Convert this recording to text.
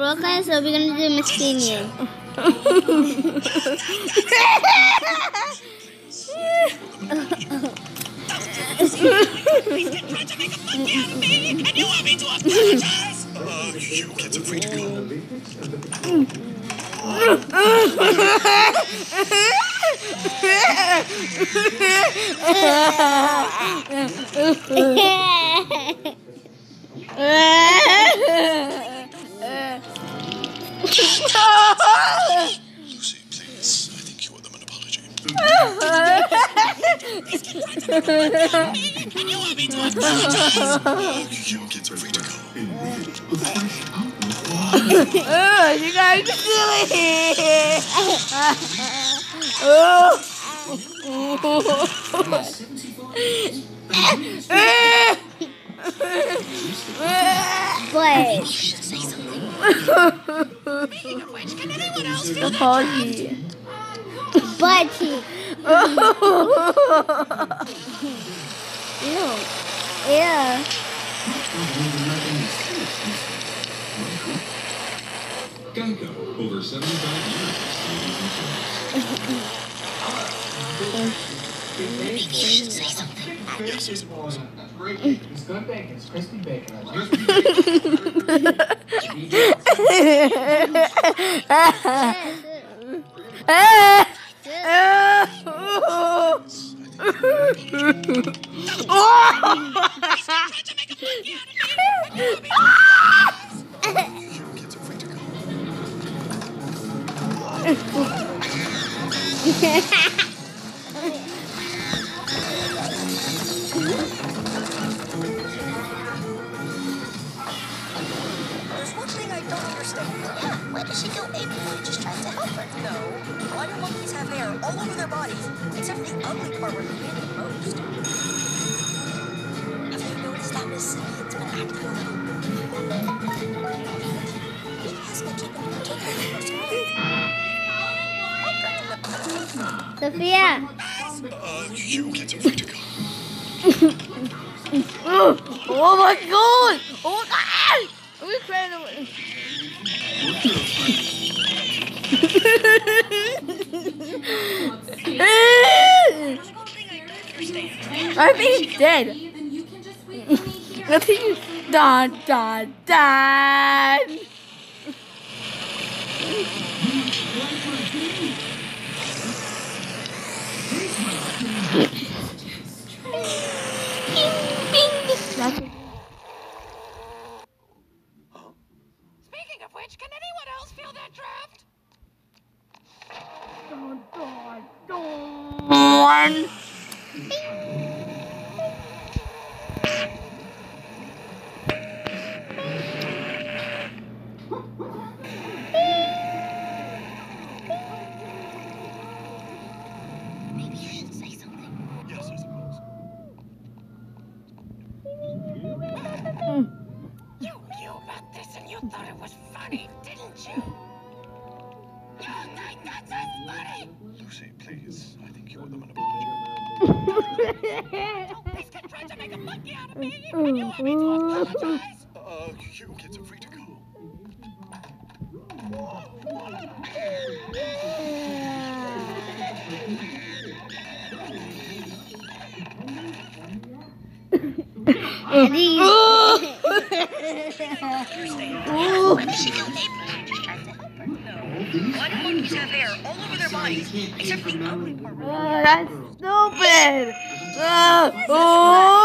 broken, so we're gonna do Mistinian. He's been trying to make a monkey out of me, and you want me to apologize? Uh, you kids are free to go. Lucy, please. I think you owe them an apology. He's been trying to make a monkey out of me, and you want me to apologize? You kids are free to go. Ugh, you guys are silly. oh. But Speaking of which, can anyone else feel that? Apology. cheek. Ew. Ew. Geico, over 75 years. You should say something. Yes, I suppose. Great bacon. It's good bacon. It's crispy bacon. I There's one thing I don't understand. Yeah, what does she do if we just tried to help her? No, water monkeys have hair all over their bodies, except for the ugly part where they hit it most. Have you noticed that Miss Simeon's been acting a little... He has been keeping her taking Sophia. Uh, you kids are free to go. Oh my god! Oh my god! We I think he's dead. I think he's done, done, done. Speaking of which, can anyone else feel that draft? One. Maybe you should say something. Yes, I suppose. You knew about this and you should say something. Yes, I suppose. You knew about this and you thought it was funny, didn't you? You think that's funny? Lucy, please. I think you owe them an apology. He's been trying to make a monkey out of me, and you want me to apologize? Uh, you kids are free to go. And he, What does she do if we just tried to help her? Water monkeys have hair all over their bodies, except for the ugly part where Oh, that's stupid. Ah, oh, oh.